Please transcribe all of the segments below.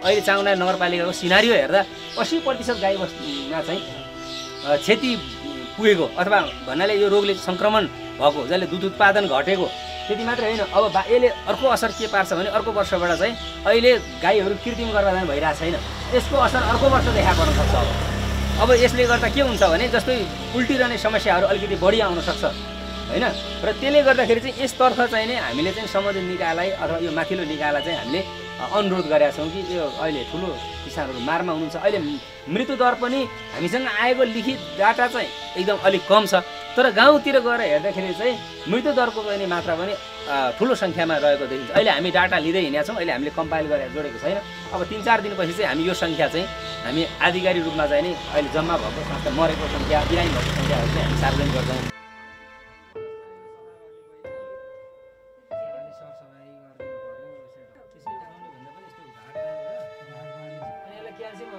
अहिले चाङना नगरपालिकाको सिनारियो हेर्दा असी प्रतिशत गाई बस्तीमा चाहिँ क्षति पुगेको अथवा भन्नाले यो रोगले सङ्क्रमण भएको जसले दुध उत्पादन घटेको त्यति मात्रै होइन। अब बा यसले अर्को असर के पार्छ भने अर्को वर्षबाट चाहिँ अहिले गाईहरू कृत्रिम गर्भधान भइरहेको छैन। यसको असर अर्को वर्ष देखा पर्न सक्छ अब। अब यसले गर्दा के हुन्छ भने जस्तै उल्टिरहने समस्याहरू अलिकति बढी आउन सक्छ होइन? र त्यसले गर्दाखेरि चाहिँ यसतर्फ चाहिँ नै हामीले चाहिँ सम्बन्धित निकायलाई अथवा यो माथिल्लो निकायलाई चाहिँ हामीले अनुरोध गरेका छौँ कि यो अहिले ठुलो किसानहरू मारमा हुनुहुन्छ। अहिले मृत्यु दर पनि हामीसँग आएको लिखित डाटा चाहिँ एकदम अलिक कम छ। तर गाउँतिर गएर हेर्दाखेरि चाहिँ मृत्यु दरको पनि मात्रा पनि ठुलो सङ्ख्यामा रहेको देखिन्छ। अहिले हामी डाटा लिँदै हिँडेका छौँ। अहिले हामीले कम्पाइल गरेर जोडेको छैन। अब तिन चार दिनपछि चाहिँ हामी यो सङ्ख्या चाहिँ हामी आधिकारिक रूपमा चाहिँ नि अहिले जम्मा भएको संस्था मरेको सङ्ख्या बिरामी भएको सङ्ख्याहरू चाहिँ हामी सार्वजनिक गर्छौँ।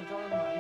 John.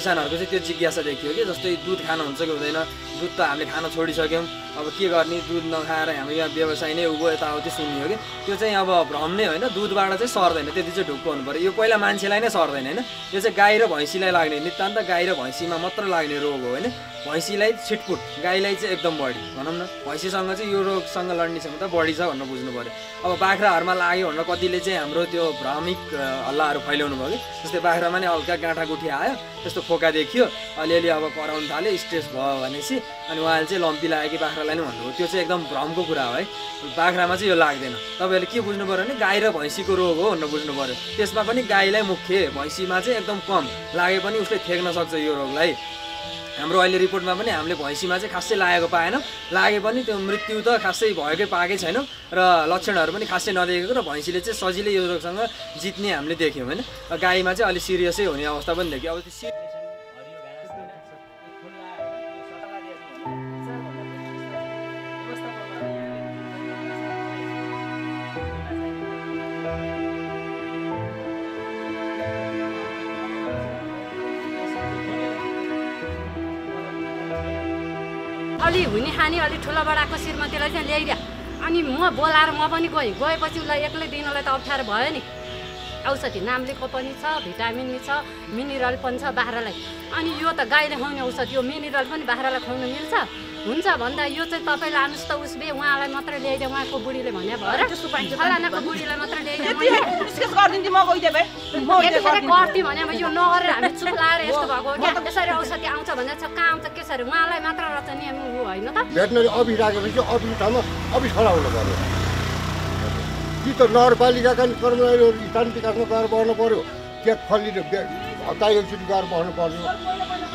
किसानहरूको चाहिँ त्यो जिज्ञासा देखियो कि जस्तै दुध खानुहुन्छ कि हुँदैन। दुध त हामीले खान छोडिसक्यौँ। अब के गर्ने? दुध नखाएर हाम्रो यहाँ व्यवसाय नै उभो यताउति सुन्यो कि। त्यो चाहिँ अब भ्रम नै होइन। दुधबाट चाहिँ सर्दैन। त्यति चाहिँ ढुक्क हुनु पऱ्यो यो पहिला मान्छेलाई नै सर्दैन होइन। यो चाहिँ गाई र भैँसीलाई लाग्ने नितान्त गाई र भैँसीमा मात्र लाग्ने रोग हो होइन। भैँसीलाई छिटपुट। गाईलाई चाहिँ एकदम बढी। भनौँ न। भैँसीसँग चाहिँ यो रोगसँग लड्ने क्षमता बढी छ भनेर बुझ्नु पऱ्यो अब बाख्राहरूमा लाग्यो भनेर कतिले चाहिँ हाम्रो त्यो भ्रमिक हल्लाहरू फैलाउनु भयो कि। जस्तै बाख्रामा नै हल्का गाँठागुठी आयो। त्यस्तो फोका देखियो। अलिअलि अब कराउनु थाल्यो स्ट्रेस भयो भनेपछि अनि उहाँले चाहिँ लम्पी लाग्यो कि बाख्रालाई नै भन्नुभयो। त्यो चाहिँ एकदम भ्रमको कुरा हो है। बाख्रामा चाहिँ यो लाग्दैन। तपाईँहरूले के बुझ्नु पऱ्यो भने गाई र भैँसीको रोग हो भनेर बुझ्नु पऱ्यो त्यसमा पनि गाईलाई मुख्य भैँसीमा चाहिँ एकदम कम लागे पनि उसले थेक्न सक्छ यो रोगलाई। हाम्रो अहिले रिपोर्टमा पनि हामीले भैँसीमा चाहिँ खासै लागेको पाएन। लागे पनि त्यो मृत्यु त खासै भएकै पाएकै छैनौँ र लक्षणहरू पनि खासै नदेखेको र भैँसीले चाहिँ सजिलै यो रोगसँग जित्ने हामीले देख्यौँ होइन। गाईमा चाहिँ अलिक सिरियसै हुने अवस्था पनि देख्यो। अब त्यो अलि हुने खाने अलि ठुलो बडाको श्रीमतीलाई चाहिँ ल्याइदिया। अनि म बोलाएर म पनि गएँ। गएपछि उसलाई एक्लै दिनलाई त अप्ठ्यारो भयो नि। औषधि नाम्लेको पनि छ भिटामिन छ मिनरल पनि छ बाख्रालाई। अनि यो त गाईले खुवाउने औषधि यो मिनरल पनि बाख्रालाई खुवाउनु मिल्छ। हुन्छ भन्दा यो चाहिँ तपाईँ लानुहोस् त उसले उहाँलाई मात्र ल्याइदियो उहाँको बुढीले भने भएर फलानाको बुढीलाई मात्र गर्थ्यो भने। अब यो नगरेर हामी चुप लाएर यस्तो भएको क्या यसरी औषधि आउँछ भने चाहिँ कहाँ आउँछ कसरी? उहाँलाई मात्र रहेछ नि हामी ऊ होइन त? भेटनरी अफिस राखेपछि अफिस ठाउँमा अफिस खडा हुनु पऱ्यो कि त नगरपालिकाका नि कर्मचारीहरू स्थान विकासमा गएर बढ्नु पऱ्यो त्यहाँ खल्ली हप्ता एकचोटि गएर बस्नु पर्यो।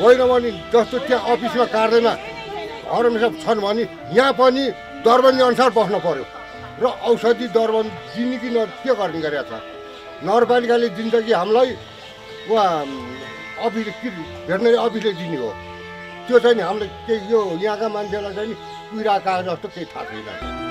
होइन भने जस्तो त्यहाँ अफिसमा काट्दैन हरमेसा छन् भने यहाँ पनि दरबन्दी अनुसार बस्नु पऱ्यो र औषधि दरबन्दी दिने कि के गर्ने गरेको छ नगरपालिकाले दिन्छ कि हामीलाई वा अफिस भेटनरी अफिसले दिने हो। त्यो चाहिँ नि हामीलाई केही यो यहाँका मान्छेलाई चाहिँ कुहिरा कागज जस्तो केही थाहा छैन।